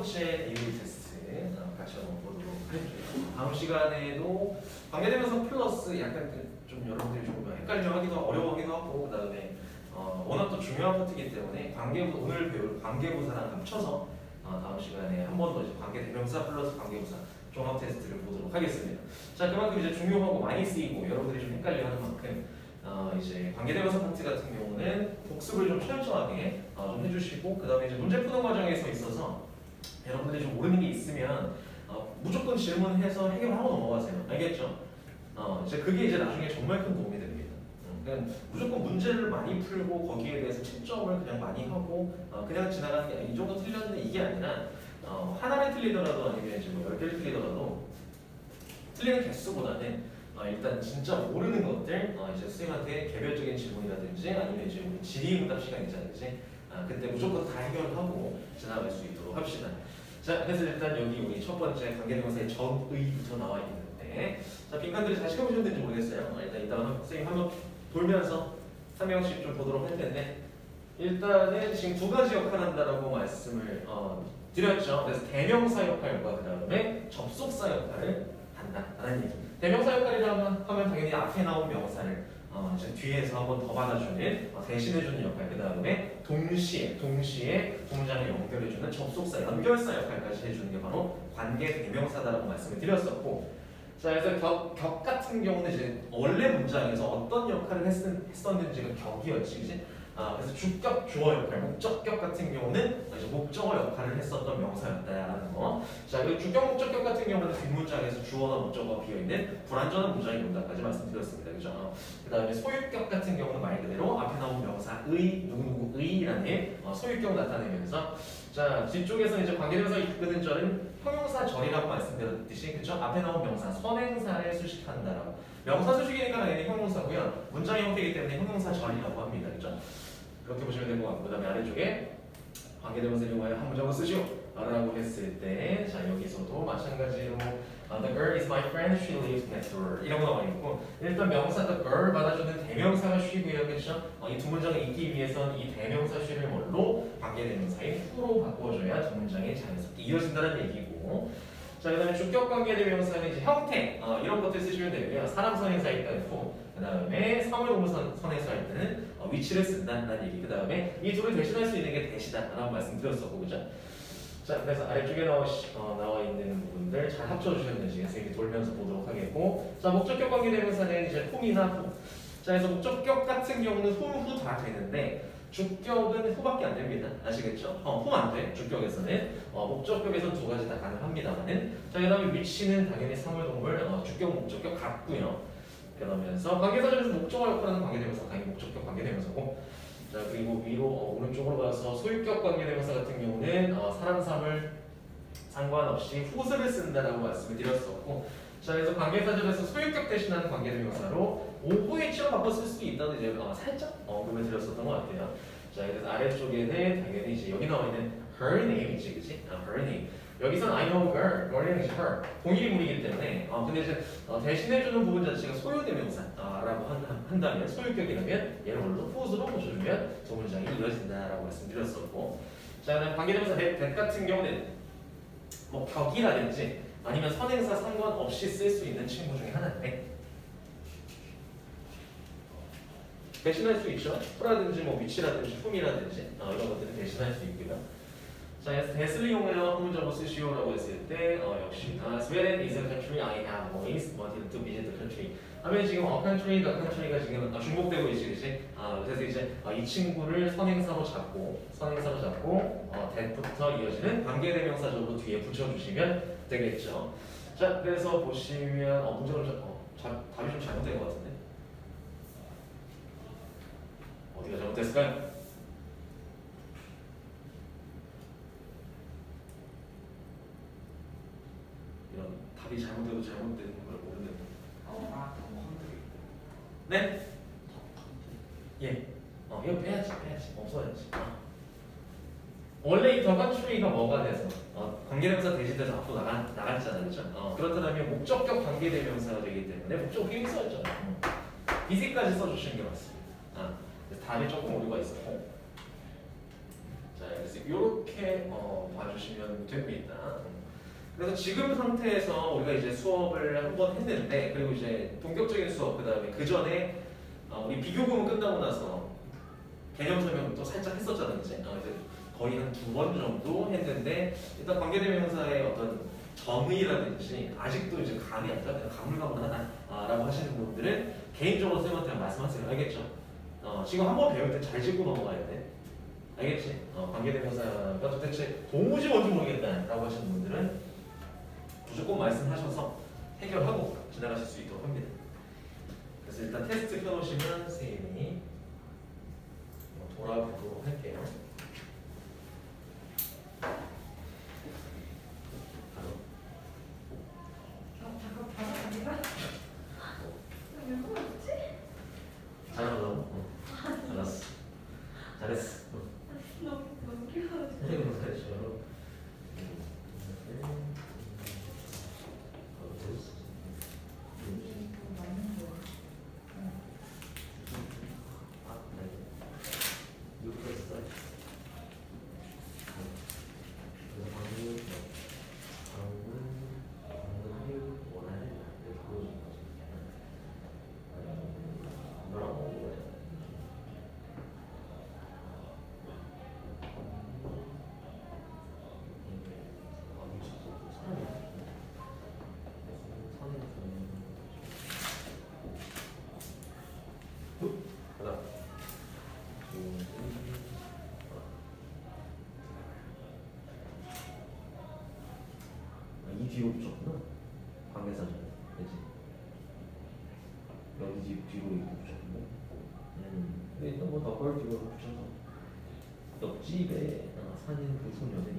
번째 유닛 테스트 어, 같이 한번 보도록 할게요. 다음 시간에도 관계대명사 플러스 약간 그 좀 여러분들이 좀 헷갈려 하기도 어려워하기도 하고 그 다음에 어, 워낙 또 중요한 파트이기 때문에 관계부 오늘 배울 관계부사랑 합쳐서 어, 다음 시간에 한 번 더 이제 관계대명사 플러스 관계부사 종합 테스트를 보도록 하겠습니다. 자 그만큼 이제 중요하고 많이 쓰이고 여러분들이 좀 헷갈려하는 만큼 어, 이제 관계대명사 파트 같은 경우는 복습을 좀 철저하게 어, 좀 해주시고 그 다음에 이제 문제 푸는 과정에서 있어서 여러분들이 좀 모르는 게 있으면 어, 무조건 질문해서 해결하고 넘어가세요. 알겠죠? 어, 이제 그게 이제 나중에 정말 큰 도움이 됩니다. 음, 그냥 무조건 문제를 많이 풀고 거기에 대해서 채점을 그냥 많이 하고 어, 그냥 지나가는 게 이 정도 틀렸는데 이게 아니라 어, 하나를 틀리더라도 아니면 이제 뭐 10개를 틀리더라도 틀리는 개수보다는 어, 일단 진짜 모르는 것들 어, 이제 선생님한테 개별적인 질문이라든지 아니면 이제 우리 질의응답 시간이잖아요. 아, 그때 무조건 다 해결하고 지나갈 수 있도록 합시다. 자, 그래서 일단 여기 우리 첫 번째 관계대명사의 전의부터 나와 있는데 자, 빈칸들이 잘 시켜보셨는지 모르겠어요. 어, 일단 이따가 선생님 한번 돌면서 한 명씩 좀 보도록 할 텐데 일단은 지금 두 가지 역할을 한다라고 말씀을 어, 드렸죠. 그래서 대명사 역할과 그 다음에 접속사 역할을 한다라는 얘기. 대명사 역할이라면 하면 당연히 앞에 나온 명사를 어, 이제 뒤에서 한 번 더 받아주는 어, 대신해주는 역할. 그 다음에 동시에 동시에 동작을 연결해주는 접속사 연결사 역할까지 해주는 게 바로 관계 대명사다라고 말씀을 드렸었고. 자, 그래서 격, 격 같은 경우는 이제 원래 문장에서 어떤 역할을 했, 했었는지가 격이었지, 그지? 아, 그래서 주격, 주어 역할, 목적격 같은 경우는 이제 목적어 역할을 했었던 명사였다라는 거. 자, 그리고 주격, 목적격 같은 경우는 뒷문장에서 주어나 목적어가 비어있는 불완전한 문장이 온다까지 말씀드렸습니다. 그죠? 그 다음에 소유격 같은 경우는 말 그대로 앞에 나온 명사의, 누구누구의라는 어, 소유격 나타내면서 자, 뒤쪽에서 이제 관계대명사 이끄는 절은 형용사 절이라고 말씀드렸듯이 그죠? 앞에 나온 명사, 선행사를 수식한다라고. 명사 수식이니까 당연히 형용사고요. 문장 형태이기 때문에 형용사 절이라고 합니다. 그죠? 그렇게 보시면 될것 같고 그 다음에 아래쪽에 관계대명사를 이용하여 한 문장을 쓰시오. 라고 했을 때 자 여기서도 마찬가지로 uh, The girl is my friend, she lives next door. 이런 거 나와 있고 일단 명사 the girl 받아주는 대명사가 she고요. 그렇죠? 어, 이두 문장을 읽기 위해선 이 대명사 she를 뭘로? 관계대명사인 who로 바꿔줘야 두 문장이 자연스럽게 이어진다는 얘기고 자, 그 다음에 주격 관계 대명사는 이제 형태 어, 이런 것들 쓰시면 되고요. 사람 선행사일 때고 그 다음에 사물동물 선행사 할 때는 어, 위치를 쓴다는 얘기. 그 다음에 이 둘을 대신할 수 있는 게 대시다라고 말씀드렸었고, 그죠? 자, 그래서 아래쪽에 나와, 어, 나와 있는 부분들 잘 합쳐주셨는지 선생님이 돌면서 보도록 하겠고, 자, 목적격 관계 대명사는 이제 whom이나 who. 자, 그래서 목적격 같은 경우는 whom, who 다 되는데 주격은 후밖에 안 됩니다. 아시겠죠? 어, 후안 돼. 주격에서는 어, 목적격에서 두 가지 다 가능합니다만은 자 그다음에 위치는 당연히 사물동물 어, 주격 목적격 같고요. 그러면서 관계사전에서 목적어 역할하는 관계대명사 당연히 목적격 관계대명사고 자 그리고 위로 어, 오른쪽으로 가서 소유격 관계대명사 같은 경우는 어, 사람 삶을 상관없이 후스를 쓴다라고 말씀을 드렸었고 자 그래서 관계사전에서 소유격 대신하는 관계대명사로 오후에치로 바꿔 쓸 수도 있다는 이제 어, 살짝 언급을 드렸었던 것 같아요. 자 그래서 아래쪽에는 당연히 이제 여기 나와 있는 her name이지 그치? 아, her name. 여기서는 I know 너희는 이제 her 동일인물이기 때문에 어, 근데 이제 어, 대신해주는 부분 자체가 소유대명사라고 한, 한다면 소유격이라면 얘를 뭘로 who's로 모셔주면 두 문장이 이어진다라고 말씀드렸었고 자 그다음 관계대명사 that, that 같은 경우는 뭐 격이라든지 아니면 선행사 상관없이 쓸 수 있는 친구 중에 하나인데 대신할 수 있죠. 프라든지 뭐 위치라든지 품이라든지 어, 이런 것들을 대신할 수 있고요. 자, 그래서 대을 이용하여 후문적으로 쓰시오라고 했을 때 어, 역시 아, Sweden is a country I have always wanted to visit the country. 하면 지금 어 country, the country가 지금 아, 중복되고 있지, 그렇지? 아, 그래서 이제 어, 이 친구를 선행사로 잡고 선행사로 잡고 어, that부터 이어지는 관계대명사적으로 뒤에 붙여주시면 되겠죠. 자, 그래서 보시면 어, 문제가 좀 어, 자, 답이 좀 잘못된 것 같은데. 어디가 잘못됐을까요? 이런 답이 잘못되고 잘못되는 걸 모르는 아, country. 네? 예. 어, 이거 빼야지, 빼야지. 없어야지. 어. 원래 이 the country가 뭐가 돼서 어, 관계대명사 대신돼서 앞으로 나가, 나갔잖아요. 그죠? 어, 그렇다면 목적격 관계대명사가 되기 때문에 목적격이 써있잖아요. 음. 이제까지 써주시는 게 맞습니다. 아, 답이 조금 오류가 있었고 자, 그래서 이렇게 어, 봐주시면 됩니다. 그래서 지금 상태에서 우리가 이제 수업을 한 번 했는데 그리고 이제 본격적인 수업 그 다음에 그 전에 어, 우리 비교금은 끝나고 나서 개념 설명 또 살짝 했었잖아요. 이제 어, 이제 거의 한 두 번 정도 했는데 일단 관계대명사의 어떤 정의라든지 아직도 이제 감이 안 잡혀요. 가물가물하다라고 하시는 분들은 개인적으로 쌤한테 말씀하세요. 알겠죠? 어, 지금 한 번 배울 때 잘 짚고 넘어가야 돼. 알겠지? 어, 관계대명사가 도대체 도무지 뭔지 모르겠다라고 하시는 분들은 무조건 말씀하셔서 해결하고 지나가실 수 있도록 합니다. 그래서 일단 테스트 켜놓으시면 선생님이 어, 돌아보도록 할게요. 바로 아, 잠깐 바로 아니라? 왜 그러지? 잘하더라고. 어. 잘했어. 잘했어. 어. 너무 너무 귀여워. 선생님 잘했죠. 맞는 거야. 하나, 둘, 셋. 아, 이 뒤로 붙였구나. 방해사전. 그지? 여기 뒤, 뒤로 이렇게 붙였고. 음. 근데 일단 뭐 덕걸 뒤로 붙여서 옆집에 어, 사는 그 소녀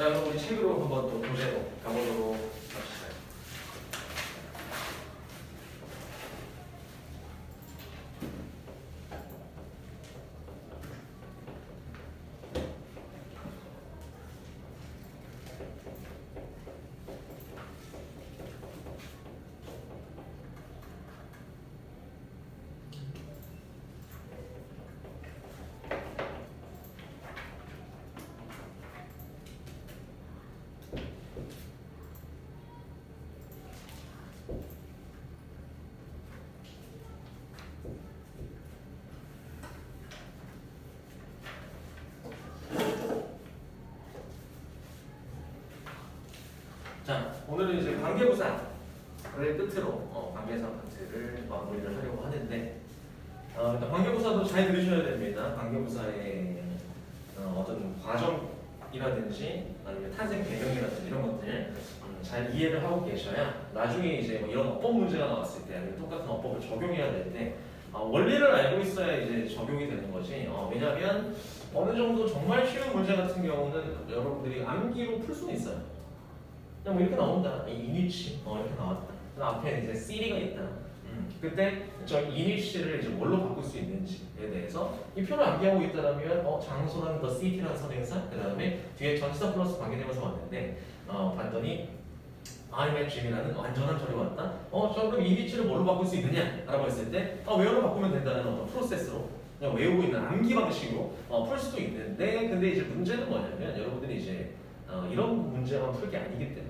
자, 그럼 우리 책으로 한번 또 도제로 가보도록 합시다. 자, 오늘은 이제 관계부사를 끝으로 어, 관계사 파트를 마무리를 하려고 하는데 어, 일단 관계부사도 잘 들으셔야 됩니다. 관계부사의 어, 어떤 과정이라든지 아니면 탄생 배경이라든지 이런 것들 음, 잘 이해를 하고 계셔야 나중에 이제 뭐 이런 어법 문제가 나왔을 때 아니면 똑같은 어법을 적용해야 될때 어, 원리를 알고 있어야 이제 적용이 되는 거지. 어, 왜냐하면 어느 정도 정말 쉬운 문제 같은 경우는 여러분들이 암기로 풀 수는 있어요. 뭐 이렇게 나온다. 이 in which 어, 이렇게 나왔다. 그 앞에 이제 city가 있다. 음, 그때 저 in which를 이제 뭘로 바꿀 수 있는지에 대해서 이 표를 암기하고 있다면 어, 장소라는 the city라는 선행사 그 다음에 뒤에 전치사 플러스 관계대명사 왔는데 어, 봤더니 I met Jim이라는 완전한 절이 왔다. 어, 저 그럼 in which를 뭘로 바꿀 수 있느냐? 라고 했을 때 어, where로 바꾸면 된다는 어떤 프로세스로 그냥 외우고 있는 암기 방식으로 어, 풀 수도 있는데 근데 이제 문제는 뭐냐면 여러분들이 이제 어, 이런 문제만 풀 게 아니기 때문에 음,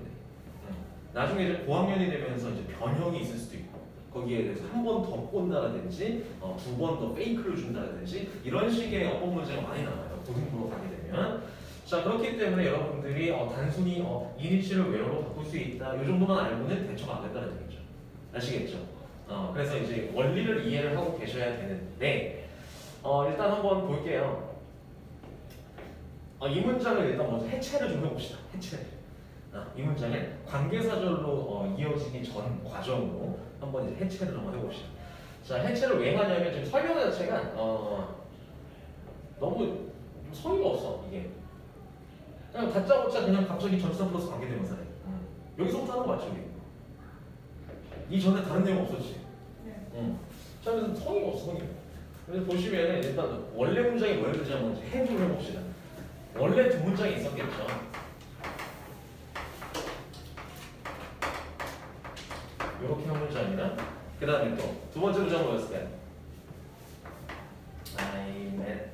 나중에 이제 고학년이 되면서 이제 변형이 있을 수도 있고 거기에 대해서 한 번 더 꼰다라든지 어, 두번 더 페이크를 준다라든지 이런 식의 어법 문제가 많이 나와요 고등부로 가게 되면. 자 그렇기 때문에 여러분들이 어, 단순히 어, 이니치를 외어로 바꿀 수 있다 이 정도만 알고는 대처가 안 된다는 얘기죠. 아시겠죠? 어, 그래서 이제 원리를 이해를 하고 계셔야 되는데 어, 일단 한번 볼게요. 어, 이 문장을 일단 먼저 해체를 좀 해봅시다. 해체를 아, 이 문장을 관계사절로 어, 이어지기 전 과정으로 한번 이제 해체를 한번 해봅시다. 자, 해체를 왜 하냐면 지금 설명 자체가 어, 너무 좀 성의가 없어 이게. 그냥 다짜고짜 그냥 갑자기 전치사 플러스 관계대명사래. 음. 여기서부터 하는 거 맞죠? 이게? 이전에 다른 내용 없었지. 네. 음. 자, 그래서 성의가 없어 성의. 그래서 보시면은 일단 원래 문장이 뭐였는지 한번 해부를 해봅시다. 원래 두 문장이 있었겠죠. 이렇게 한 문장이나 그 다음에 또 두 번째 문장 뭐였을까요? I met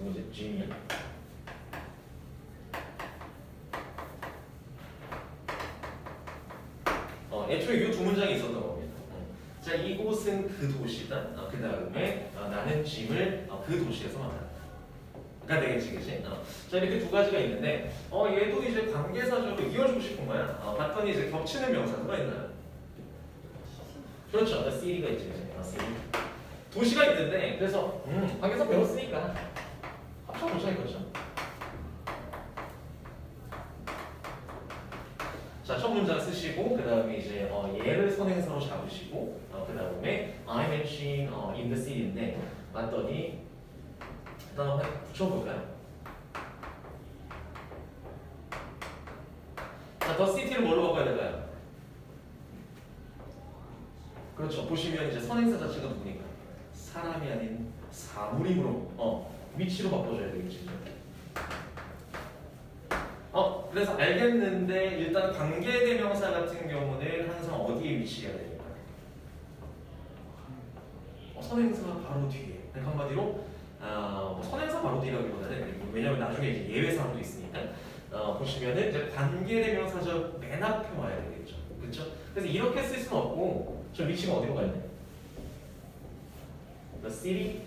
누구지? Jimmy 어, 애초에 이 두 문장이 있었던 겁니다. 어. 자, 이곳은 그 도시다. 어, 그 다음에 어, 나는 짐을 어, 그 도시에서 만났다. 가 되겠지, 그치? 어. 자, 이렇게 두 가지가 있는데, 어, 얘도 이제 관계사적으로 이어주고 싶은 거야. 어, 봤더니 이제 겹치는 명사가 있나요? 그렇죠. The city가 있지? 어, city. 도시가 있는데, 그래서, 음, 관계사 배웠으니까 합쳐보자 이거죠. 자, 첫 문장 쓰시고, 그 다음에 이제 어, 얘를 선행사로 잡으시고, 어, 그 다음에 I'm mentioned 어, in the city인데, 맞더니, 일단 한번 붙여볼까요? 자, 더 시티를 뭘로 바꿔야 될까요? 그렇죠. 보시면 이제 선행사 자체가 누구니까? 사람이 아닌 사물임으로, 어, 위치로 바꿔줘야 되겠지. 어, 그래서 알겠는데 일단 관계대명사 같은 경우는 항상 어디에 위치해야 됩니까? 어, 선행사 바로 뒤에. 그러니까 한마디로 아, 뭐 선행사 바로 뒤라기보다는 왜냐면 나중에 이제 예외 사항도 있으니까 어, 보시면은 이제 관계대명사적 맨 앞에 와야 되겠죠. 그렇죠? 그래서 이렇게 쓸 수는 없고 저 위치가 어디로 가야 돼? The city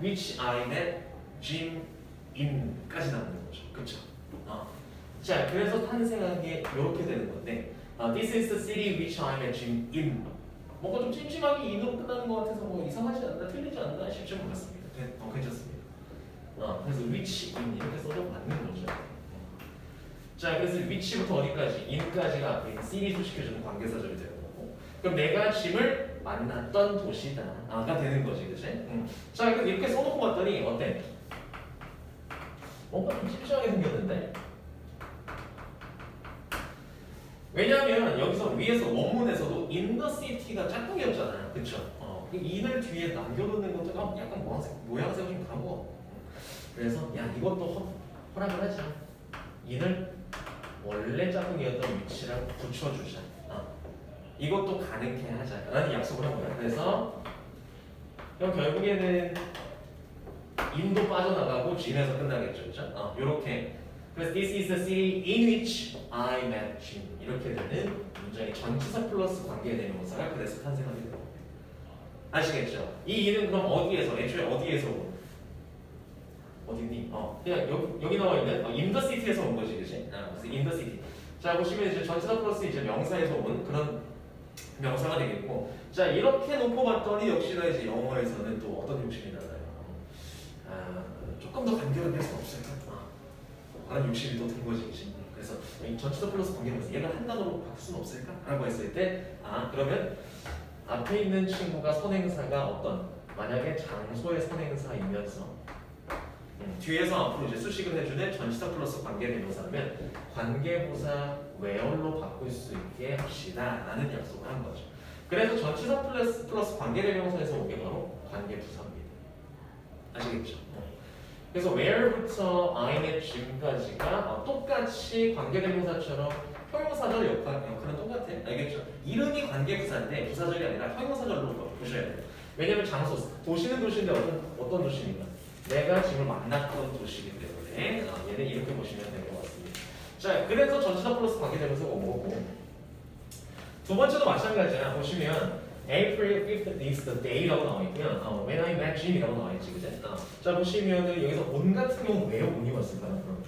which I met Jim in까지 나오는 거죠. 그렇죠? 어. 자, 그래서 탄생한 게 이렇게 되는 건데 어, This is the city which I met Jim in 뭔가 좀 찜찜하게 인으로 끝나는 것 같아서 뭐 이상하지 않나 틀리지 않나 싶지 않습니다. 네, 어, 괜찮습니다. 어, 그래서 which in 이렇게 써도 맞는 거죠. 자, 그래서 which부터 어디까지? in까지가 앞에 있는 city로 시켜주는 관계사절이 되는 거고 그럼 내가 짐을 만났던 도시다. 아가 되는 거지, 그치? 음. 자, 그래서 이렇게 써놓고 봤더니 어때? 뭔가 좀 찝찝하게 생겼는데? 왜냐하면 여기서 위에서 원문에서도 in the city가 짝꿍이었잖아요. 그쵸? 어, 그 in을 뒤에 남겨놓는 것도 약간 모양새, 모양새가 좀 다르고 그래서 야 이것도 허, 허락을 하자. in을 원래 짝꿍이었던 위치랑 붙여주자. 어. 이것도 가능해 하자. 라는 약속을 한 거야. 그래서 그럼 결국에는 인도 빠져나가고 진에서 끝나겠죠. 그죠? 어, 요렇게. 그래서 this is the city in which I met Jim. 이렇게 되는 문장이 전치사 플러스 관계대명사가 그래서 탄생하게 됩니다. 아시겠죠? 이 이는 그럼 어디에서, 애초에 어디에서 온? 어디니? 어, 그냥 여기, 여기 나와 있는 어, city에서 온 거지, 그지? 아, 그래서 city. 자, 보시면 이제 전치사 플러스 이제 명사에서 온 그런 명사가 되겠고 자 이렇게 놓고 봤더니 역시나 이제 영어에서는 또 어떤 욕심이 나나요? 아 조금 더 간결하게 할수 없을까? 아, 라는 욕심이 또든 거지 그치? 그래서 이 전치사 플러스 관계면서 얘가 한 단어로 바꿀 수는 없을까? 라고 했을 때 아 그러면 앞에 있는 친구가 선행사가 어떤 만약에 장소의 선행사이면서 음, 뒤에서 앞으로 이제 수식을 해주는 전치사 플러스 관계대명사라면 관계부사 where로 바꿀 수 있게 합시다 라는 약속을 한 거죠 그래서 전치사 플러스, 플러스 관계대명사에서 온게 바로 관계부사입니다 아시겠죠? 어. 그래서 where부터 Inet 지금까지가 어, 똑같이 관계대명사처럼 형용사절 역할, 역할은 똑같아 알겠죠? 이름이 관계부사인데 부사절이 아니라 형용사절로 보셔야 돼요 왜냐면 장소, 도시는 도시인데 어떤, 어떤 도시입니까? 내가 지금 만났던 도시이기 때문에 어, 얘는 이렇게 보시면 될 것 같습니다. 자, 그래서 전치사 플러스 관계되면서 온 거고 두 번째도 마찬가지야. 보시면 April 5th is the day라고 나와 있고요. 어, when I met Jim이라고 나와 있지, 그죠? 어, 자, 보시면은 여기서 온 같은 경우 왜 온이 왔을까요? 그럼?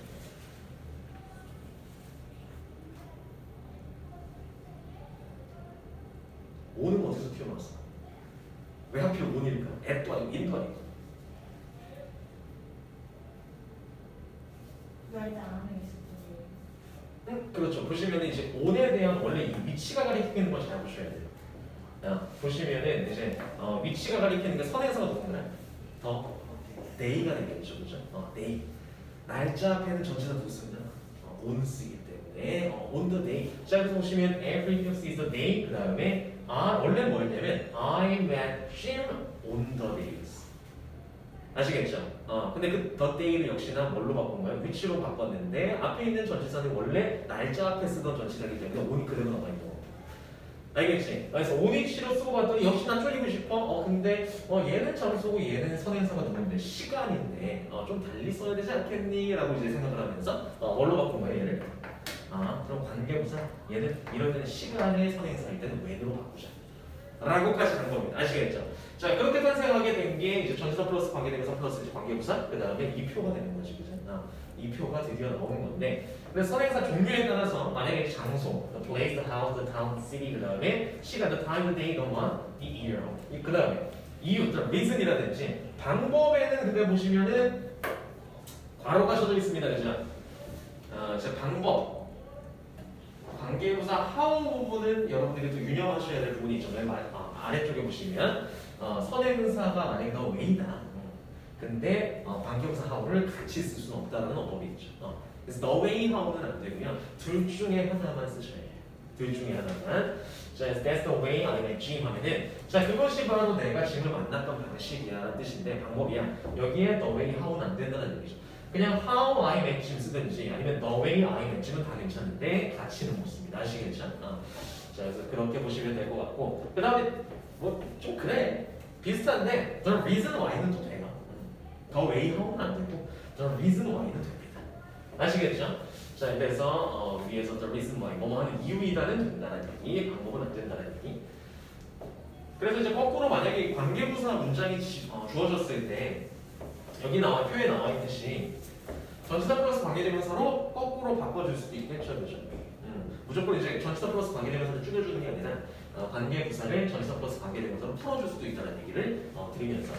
온은 어디서 튀어나왔어? 왜 하필 온일까? 앱도 아니고 인도 아니고 음, 그렇죠. 보시면 이제 온에 대한 원래 이 위치가 가리키는 걸 잘 보셔야 돼요. 어, 보시면은 이제 어, 위치가 가리키는 게 선에서가 누구나 더 day가 되겠죠, 그죠? 어, day. 날짜 앞에는 전체가 씁니다? 어, on 쓰기 때문에 어, on the day. 자, 그래서 보시면 every fifth is the day. 그 다음에 아 원래 뭐였냐면 I met Jim on the days. 아시겠죠? 어, 근데 그 the day를 역시나 뭘로 바꾼 거예요? 위치로 바꿨는데 앞에 있는 전치사는 원래 날짜 앞에 쓰던 전치사이기 때문에 온이 그대로 남아 있는 거. 알겠지? 그래서 온위치로 쓰고 봤더니 역시나 줄이고 싶어. 어 근데 어 얘는 장소고 얘는 선행사가 누군데 시간인데 어, 좀 달리 써야 되지 않겠니? 라고 이제 생각을 하면서 어, 뭘로 바꾼 거예요 얘를? 아 그럼 관계부사 얘는 이럴 때는 시간의 선행사일 때는 when으로 바꾸자. 라고까지 한 겁니다. 아시겠죠? 자 그렇게 탄생하게 된 게 이제 전치사 플러스 관계대명사 플러스 이제 관계부사 그 다음에 이 표가 되는 거지 그죠? 아, 이 표가 드디어 나오는 건데 그래서 선행사 종류에 따라서 만약에 장소, the place, the house, the town, the city 그 다음에 시간, the time, the day, the month, the year 그 다음에 이유, the reason이라든지 방법에는 근데 보시면은 괄호가 쳐져 있습니다 그죠? 아, 제 방법 관계부사 how 부분은 여러분들이 또 유념하셔야 될 부분이 있죠. 맨 말- 아, 아래쪽에 보시면 어, 선행사가 만약에 너 왜이다. 어, 근데 어, 관계부사 how를 같이 쓸 수는 없다는 어법이 있죠. 어, 그래서 the way how는 안 되고요. 둘 중에 하나만 쓰셔야 해요. 둘 중에 하나만. 자, that's the way I Jim 하면은 자 그것이 바로 내가 짐을 만났던 방식이야라는 뜻인데 방법이야. 여기에 the way how는 안 된다는 얘기죠. 그냥 how I met Jim 쓰든지 아니면 the way I met Jim은 다 괜찮은데 같이는 못 씁니다. 아시겠죠? 어. 자, 그래서 그렇게 보시면 될 것 같고 그 다음에 뭐 좀 그래 비슷한데 the reason why는 또 돼요. the way how는 안 되고 the reason why는 됩니다. 아시겠죠? 자, 그래서 어, 위에서 the reason why 뭐뭐 하는 이유이다는 된다는 얘기, 방법은 안 된다는 얘기. 그래서 이제 거꾸로 만약에 관계부사 문장이 지- 어, 주어졌을 때 여기 나와 표에 나와 있듯이 전치사 플러스 관계대명사로 거꾸로 바꿔줄 수도 있겠죠, 그죠? 음, 무조건 이제 전치사 플러스 관계대명사를 줄여주는 게 아니라 어, 관계부사를 전치사 플러스 관계대명사로 풀어줄 수도 있다는 얘기를 어, 드리면서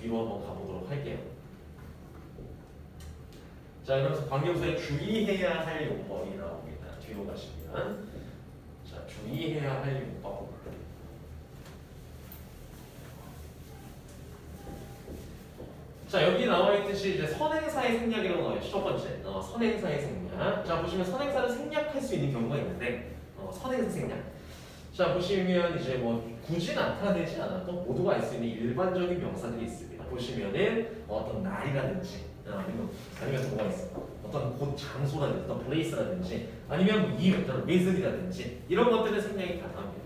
뒤로 한번 가보도록 할게요. 자, 그러면서 관계부사에 주의해야 할 용법이 나옵니다. 뒤로 가시면. 자, 주의해야 할 용법. 자 여기 나와 있듯이 이제 선행사의 생략이라고 나와 있죠 첫 번째. 어, 선행사의 생략. 자 보시면 선행사를 생략할 수 있는 경우가 있는데 어, 선행사 생략. 자 보시면 이제 뭐 굳이 나타내지 않아도 모두가 알 수 있는 일반적인 명사들이 있습니다. 보시면은 어떤 날이라든지 어, 아니면 아니면 또 뭐가 있어 어떤 곳 장소라든지 어떤 place라든지 아니면 뭐 이유 어떤 reason이라든지 이런 것들은 생략이 가능합니다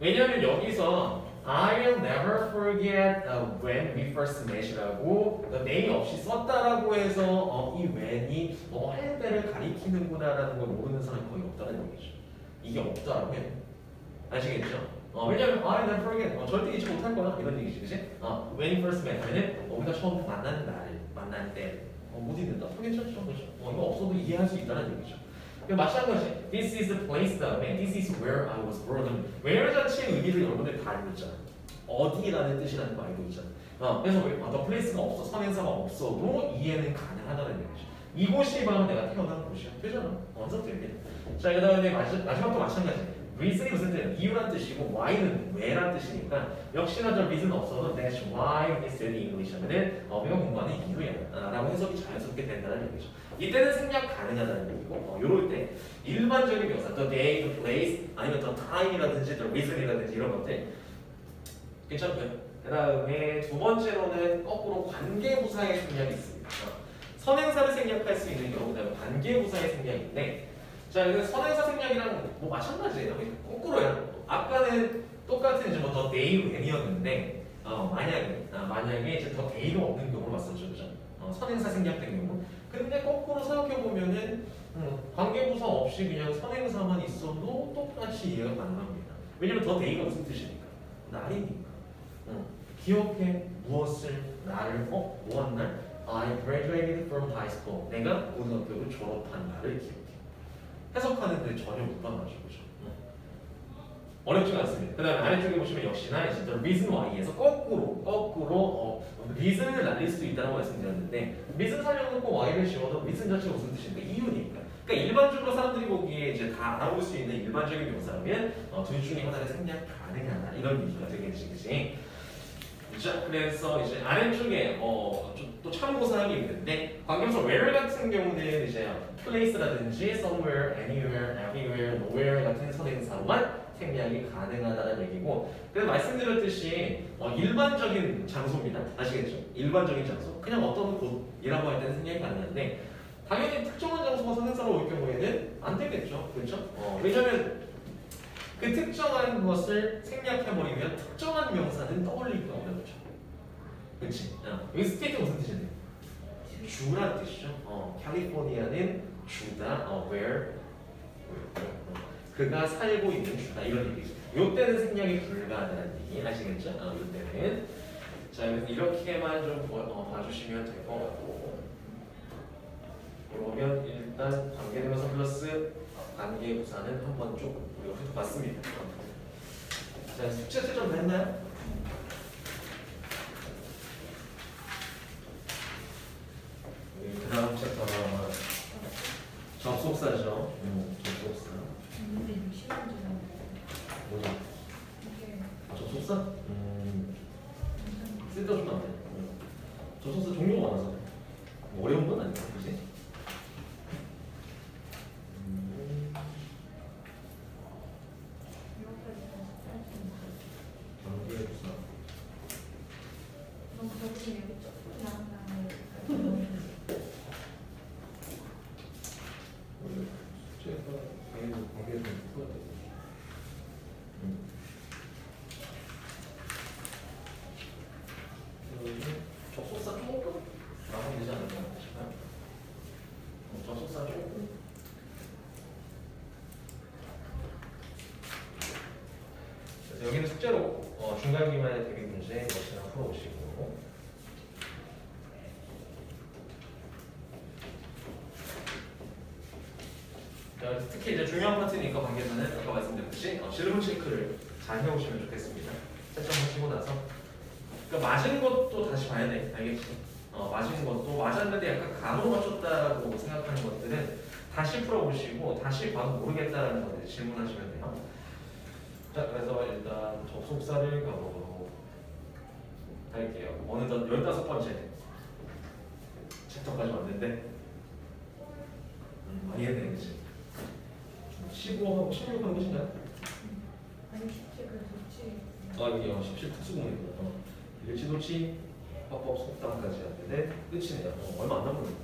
왜냐하면 여기서 I'll never forget uh, when we first met이라고 the day 없이 썼다라고 해서 어, 이 when이 뭐할 때를 가리키는구나라는 걸 모르는 사람이 거의 없다는 얘기죠. 이게 없다라고 해요. 아시겠죠? 어, 왜냐면 I'll never forget 어, 절대 잊지 못할 거야 이런 얘기지, 그치? 어, when first met 하면은 어, 우리가 처음 만난 날, 만난 때 어, 못 잊는다. 괜찮죠, 그죠? 어, 이거 없어도 이해할 수 있다는 얘기죠. 그 마찬가지. This is the place 다음에 This is where I was born. where 자체의 의미를 여러분들 다 알고 있잖아. 어디라는 뜻이라는 거 알고 있잖아. 어, 그래서 왜 어, the place가 없어 선행사가 없어도 이해는 가능하다는 얘기죠. 이곳이 바로 내가 태어난 곳이야. 되잖아. 완전 됩니다. 자, 그 다음에 마지, 마지막도 마찬가지. Reason이 무슨 뜻이야? 이유란 뜻이고 why는 왜란 뜻이니까 역시나 저 reason 없어도 that's why we study English 하면은 어, 우리가 공부하는 이유야 아, 라고 해석이 자연스럽게 된다는 얘기죠. 이때는 생략 가능하다는 얘기고 어, 요럴 때 일반적인 명사 the day, the place 아니면 the time이라든지 the reason이라든지 이런 것들 괜찮고요. 그 다음에 두 번째로는 거꾸로 관계부사의 생략이 있습니다. 어, 선행사를 생략할 수 있는 경우 그다음에 관계부사의 생략인데 자 이거 선행사 생략이랑 뭐 마찬가지예요. 거꾸로야. 아까는 똑같은 이제 뭐 the day when이었는데 어, 만약에 아, 만약에 이제 the day가 없는 경우를 봤었죠, 그죠? 어, 선행사 생략된 경우. 근데 거꾸로 생각해 보면은 음, 관계부사 없이 그냥 선행사만 있어도 똑같이 이해가 가능합니다. 왜냐면 더 데이가 무슨 뜻이니까 날이니까. 음, 기억해 무엇을 나를 어 무한 날? I graduated from high school. 내가 고등학교를 졸업한 날을 기억 해. 해석하는데 전혀 못 받아주고 그죠? 어렵지 않습니다. 그 다음에 아래쪽에 보시면 역시나 이제 the reason why에서 거꾸로 거꾸로 어, reason을 날릴 수도 있다고 말씀드렸는데 reason 살려놓고 why를 지워도 reason 자체가 무슨 뜻인가? 이유니까. 그러니까 일반적으로 사람들이 보기에 이제 다 알아볼 수 있는 일반적인 명사라면 어, 둘 중에 하나를 생략 가능하다 이런 얘기가 되겠지, 그지? 자, 그래서 이제 아래쪽에 어, 좀또 참고 사항이 있는데 관계부사 where 같은 경우는 이제 place라든지 somewhere, anywhere, everywhere, nowhere 같은 선행사만 생략이 가능하다는 얘기고 그래서 말씀드렸듯이 어, 일반적인 장소입니다. 아시겠죠? 일반적인 장소. 그냥 어떤 곳이라고 할 때는 생략이 가능한데 당연히 특정한 장소가 선행사로 올 경우에는 안 되겠죠. 그렇죠? 어, 왜냐면 그 특정한 것을 생략해버리면 특정한 명사는 떠올리기가 어렵죠. 그렇지? 어. 여기 state 무슨 뜻인데? 주란 뜻이죠. 어, 캘리포니아는 주다. 어, where? 어, 그가 살고 있는 주다 이런 얘기죠. 요때는 생략이 불가하다는 얘기 아시겠죠? 어, 요때는 자 이렇게만 좀 보, 어, 봐주시면 될 것 같고 그러면 일단 관계대명사 플러스 관계 부사는 한번 좀우 훑어봤습니다. 자 숙제 채점 됐나요? 그 다음 챕터가 접속사죠. 음, 접속사. 근데 좀 시간 좀 뭐죠? 이게 아, 접속사? 음, 굉장히 쓸데없으면 안 돼. 음. 접속사 종류가 많아서 뭐 어려운 건 아니야, 그지? 음, 이것까지 할수 있는 관계부사. 너무 저분이 여기 조금 나간다는 원래 숙제가 당연히 관계를 좀 풀어야 돼. 음. 그러면 접속사 조금 나오면 되지 않을까 싶어요. 어, 접속사 조금. 숙제로 어, 중간 기말의 대비 문제 역시나 풀어보시고. 자, 특히 이제 중요한 파트니까 관계자는 아까 말씀드렸듯이 어, 질문 체크를 잘 해오시면 좋겠습니다. 채점하시고 나서 그러니까 맞은 것도 다시 봐야 돼, 알겠지? 어, 맞은 것도 맞았는데 약간 감으로 맞췄다고 생각하는 것들은 다시 풀어보시고 다시 봐도 모르겠다라는 것들 질문하시면 돼요. 접속사를 가보도록 할게요. 어느덧 15번째 챕터까지 왔는데 음, 많이 했네, 그치? 15하고 16하고 계신가요? 아니 쉽지 그 좋지 아 여기요 17 특수공이구나 어. 일치도치 화법 속담까지 하는데 끝이네요 어, 얼마 안 남았는데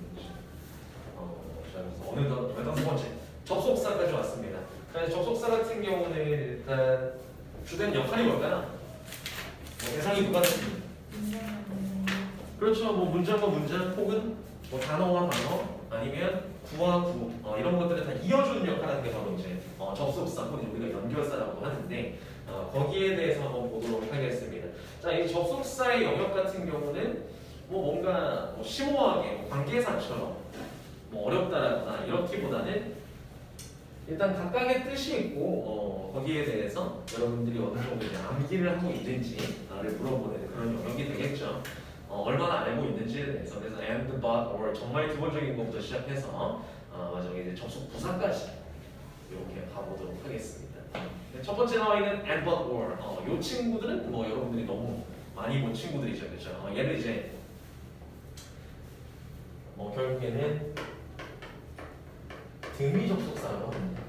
어, 자 그래서 어느덧 15번째 접속사까지 왔습니다 그래서 접속사 같은 경우는 일단 주된 역할이 뭘까요? 뭐 대상이 누가? 문장은 그렇죠. 뭐 문장과 문장 혹은 뭐 단어와 단어 아니면 구와 구 어, 이런 것들을 다 이어주는 역할하는 게 바로 이제 어, 접속사 혹은 우리가 연결사라고 하는데 어, 거기에 대해서 한번 보도록 하겠습니다. 자, 이 접속사의 영역 같은 경우는 뭐 뭔가 뭐 심오하게 뭐 관계사처럼 뭐 어렵다라거나 이렇기보다는 일단 각각의 뜻이 있고 어, 거기에 대해서 여러분들이 어느 정도 이제 암기를 하고 있는지를 물어보는 그런 영역이 되겠죠. 어, 얼마나 알고 있는지에 대해서 그래서 and, but, or 정말 기본적인 것부터 시작해서 어, 마지막에 이제 접속 부사까지 이렇게 가보도록 하겠습니다. 네, 첫 번째 나와 있는 and, but, or 어, 이 친구들은 뭐 여러분들이 너무 많이 본 친구들이죠, 그렇죠? 어, 얘를 이제 뭐 결국에는 등위 접속사라고 합니다.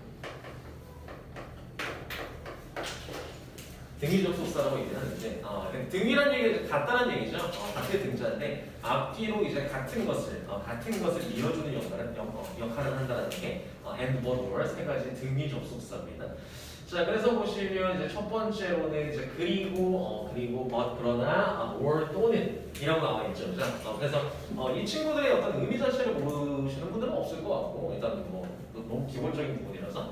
등위 접속사라고 얘기를 하는데 어, 등위란 얘기가 같다는 얘기죠. 어, 같은 등자인데 앞뒤로 이제 같은 것을 어, 같은 것을 이어주는 역할을 역, 어, 역할을 한다는 게 어, and, but, or 세 가지 등위 접속사입니다. 자 그래서 보시면 이제 첫 번째로는 이제 그리고 어, 그리고 but 그러나 어, or 또는 이라고 나와 있죠. 그죠? 어, 그래서 어, 이 친구들의 어떤 의미 자체를 모르시는 분들은 없을 것 같고 일단 뭐 너무 기본적인 부분이라서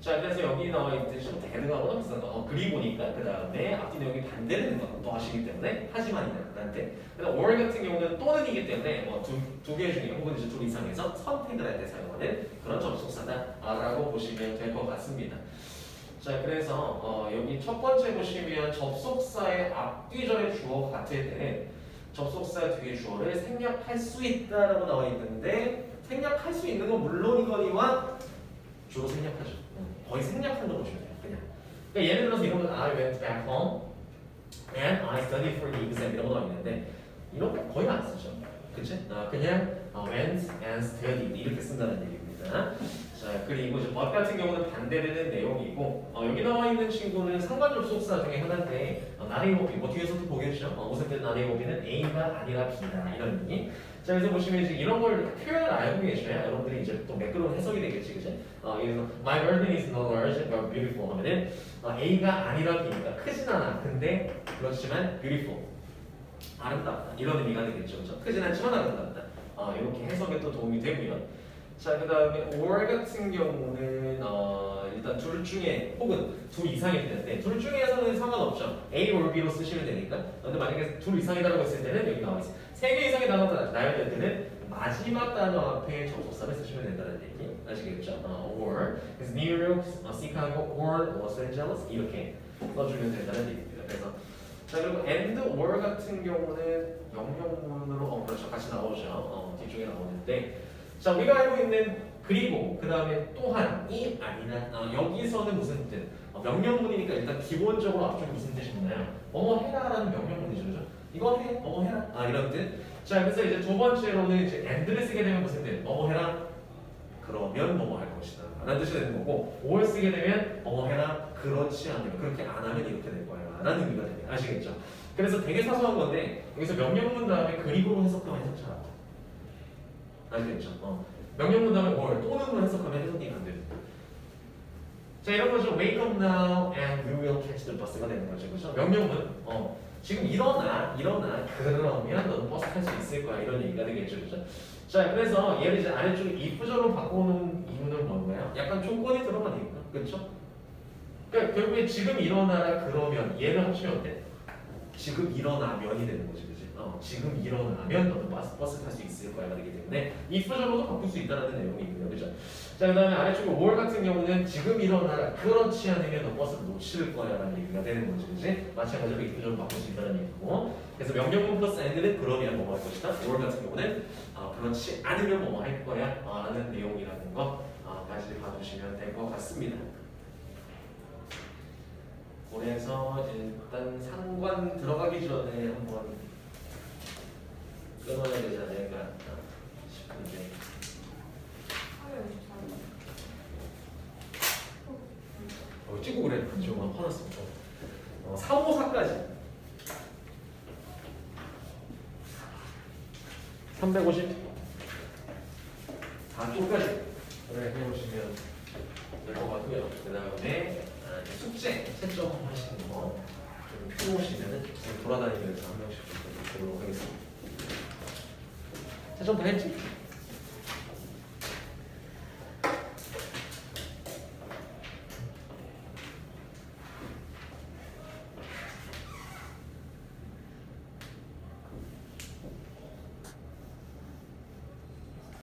자 그래서 여기 나와 있듯이 좀 대등하거나 비슷한 거 어, 그리고니까 그 다음에 앞뒤 내용이 반대되는 것도 하시기 때문에 하지만이나 그한테 그다음 or 같은 경우는 또는이기 때문에 뭐두두 개 중에 혹은 이제 둘 이상에서 선택을 할 때 사용하는 그런 접속사다라고 보시면 될 것 같습니다. 자 그래서 어, 여기 첫 번째 보시면 접속사의 앞뒤절의 주어 같을 때는 접속사 뒤에 주어를 생략할 수 있다라고 나와 있는데 생략할 수 있는 건 물론이거니와 주로 생략하죠. 거의 생략한다고 보시면 돼요. 그냥. 그러니까 예를 들어서 이런 건 I went back home and I studied for the exam 이런 거 나와 있는데 이런 거 거의 안 쓰죠. 그치? 아, 그냥 어, went and studied 이렇게 쓴다는 얘기입니다. 자 그리고 이제 but 같은 경우는 반대되는 내용이고 어, 여기 나와 있는 친구는 상관 접속사 중에 하나인데 어, B 뭐 뒤에서도 보겠죠. 어, O, B는 A가 아니라 B다 이런 의미. 자 그래서 보시면 이제 이런 걸 표현을 알고 계셔야 여러분들이 이제 또 매끄러운 해석이 되겠지, 그지? 어, 그래서 my garden is not large but beautiful 하면은 어, A가 아니라 B니까 크진 않아. 근데 그렇지만 beautiful 아름답다 이런 의미가 되겠죠, 그죠? 크진 않지만 아름답다. 어, 이렇게 해석에 또 도움이 되고요. 자, 그 다음에 or 같은 경우는 어, 일단 둘 중에 혹은 둘 이상이 되는데 둘 중에서는 상관없죠. A or B로 쓰시면 되니까. 근데 만약에 둘 이상이라고 했을 때는 여기 나와 있어요. 세 개 이상의 단어가 나야 될 때는 마지막 단어 앞에 접속사를 쓰시면 된다는 얘기 아시겠죠? 어, or 그래서 New York, 어, Chicago, or Los Angeles 이렇게 써주면 된다는 얘기입니다. 그래서 자 그리고 and or 같은 경우는 영영문으로 어 그렇죠 같이 나오죠. 어, 뒤쪽에 나오는데 자 우리가 알고 있는 그리고 그 다음에 또한이 아니나 어, 여기서는 무슨 뜻? 어, 명령문이니까 일단 기본적으로 앞쪽에 무슨 뜻이 있나요? 뭐뭐 해라라는 명령문이죠, 그죠? 이거 해, 뭐뭐 해라. 아 이런 뜻. 자 그래서 이제 두 번째로는 이제 and를 쓰게 되면 무슨 뜻? 뭐뭐 해라. 그러면 뭐뭐 할 것이다. 라는 뜻이 되는 거고 or 쓰게 되면 뭐뭐 해라. 그렇지 않으면 그렇게 안 하면 이렇게 될 거야. 라는 의미가 됩니다. 아시겠죠? 그래서 되게 사소한 건데 여기서 명령문 다음에 그리고로 해석하면 해석 잘안 돼. 아시겠죠? 어. 명령문 다음에 or 또는으로 해석하면 해석이 안 됩니다. 자 이런 거죠. Wake up now and we will catch the bus가 되는 거죠. 그렇죠? 명령문 어. 지금 일어나 일어나 그러면 너는 버스 탈 수 있을 거야 이런 얘기가 되겠죠. 그렇죠? 자 그래서 얘를 이제 아래쪽에 if적으로 바꿔놓은 이유는 뭔가요? 약간 조건이 들어가니까 그렇죠? 그러니까 결국에 지금 일어나라 그러면 얘를 합치면 어때? 지금 일어나면이 되는 그지? 어, 지금 일어나면 너는 버스, 버스 탈 수 있을 거야 되기 때문에 if절로도 바꿀 수 있다는 내용이고요, 그죠? 자, 그 다음에 아래쪽에 or 같은 경우는 지금 일어나라 그렇지 않으면 너 버스를 놓칠 거야 라는 얘기가 되는 거지, 그지? 마찬가지로 if절로 바꿀 수 있다는 얘기고, 그래서 명령문 플러스 and는 그러면 뭐뭐 할 것이다. or 같은 경우는 어, 그렇지 않으면 뭐뭐 할 거야 어, 라는 내용이라는 거까지 봐주시면 될 것 같습니다. 그래서 일단 상관 들어가기 전에 한번 끊어야 되지 않을까 싶은데. 하루에 24분. 어, 찍고 그래. 좀 화났어. 어, 354까지. 350 4쪽까지. 를 해보시면 될 것 같고요. 그 다음에 아, 숙제 채점 하시는 거좀 펴놓으시면 돌아다니면서 한 명씩 좀 보도록 하겠습니다 채점 다 했지?